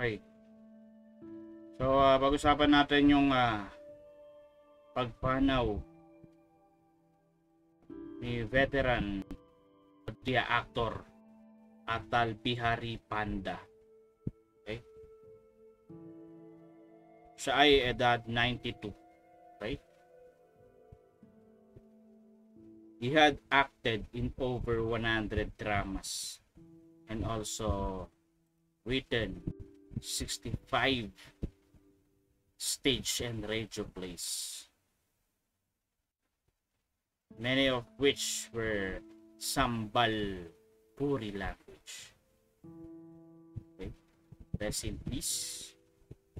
Okay. So, uh, pag-usapan natin yung uh, pagpanaw ni veteran dia actor Atal Bihari Panda. Okay? Siya ay edad 92. Okay? He had acted in over 100 dramas and also written 65 stage and radio plays. Many of which were Sambal Puri language. Okay. Rest in peace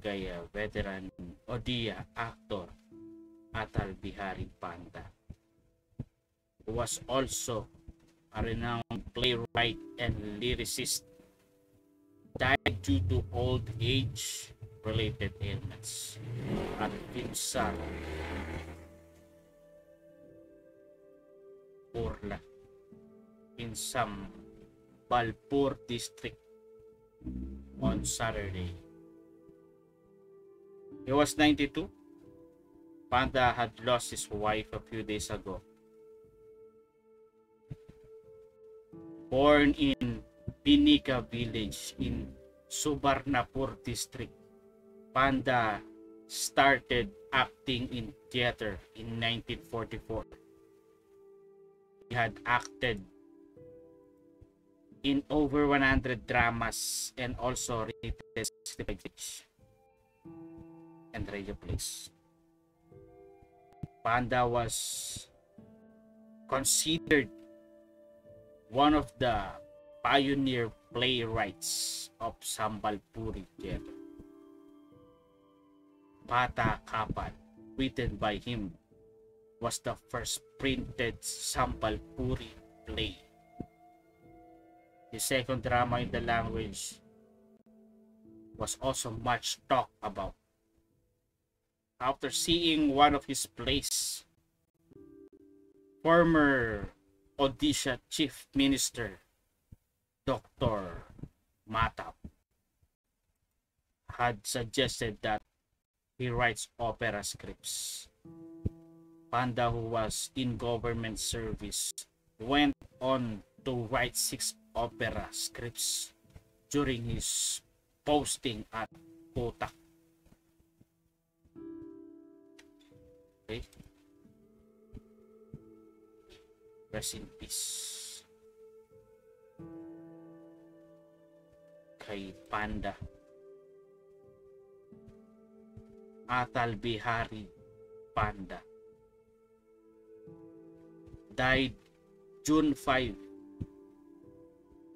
kay veteran Odia actor Atal Bihari Panda who was also a renowned playwright and lyricist died due to old age related ailments at Pinsar Urla in some Balpur district on Saturday. He was 92. Panda had lost his wife a few days ago. Born in Binika village in Subarnapur district, Panda started acting in theater in 1944. He had acted in over 100 dramas and also stage and radio plays. Panda was considered one of the pioneer playwrights of Sambalpuri theater. Bata Kapal, written by him, was the first printed Sambalpuri play the second drama in the language was also much talked about. After seeing one of his plays, former Odisha Chief Minister Dr. Matap had suggested that he writes opera scripts. Panda, who was in government service, went on to write six opera scripts during his posting at Kotak. Okay. Rest in peace. Kay Panda. Atal Bihari Panda. Died June 5,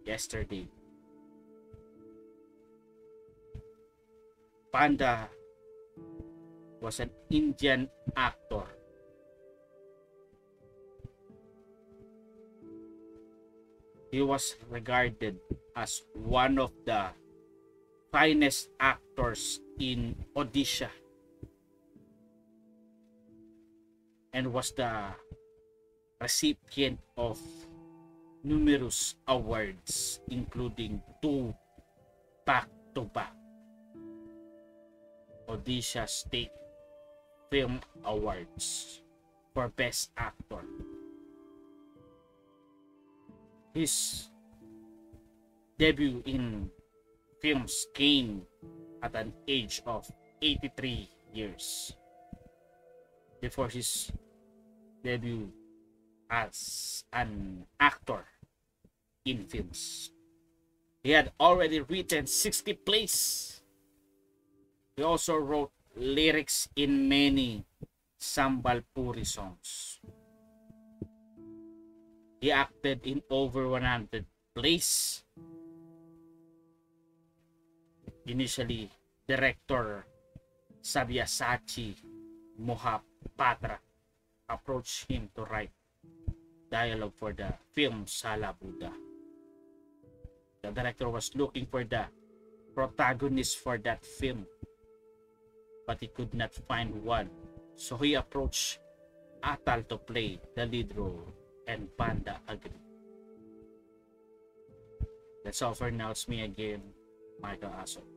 yesterday. Panda was an Indian actor. He was regarded as one of the finest actors in Odisha and was the recipient of numerous awards including two back-to-back Odisha State Film Awards for Best Actor. His debut in films came at an age of 83 years. Before his debut as an actor in films. He had already written 60 plays. He also wrote lyrics in many Sambalpuri songs. He acted in over 100 plays. Initially, director Sabyasachi Mohapatra approached him to write dialogue for the film Sala Buddha. The director was looking for the protagonist for that film, but he could not find one. So he approached Atal to play the lead role, and Panda agreed. That's all for now. It's me again, Michael Aso.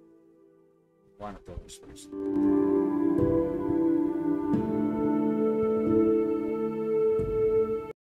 One of those first.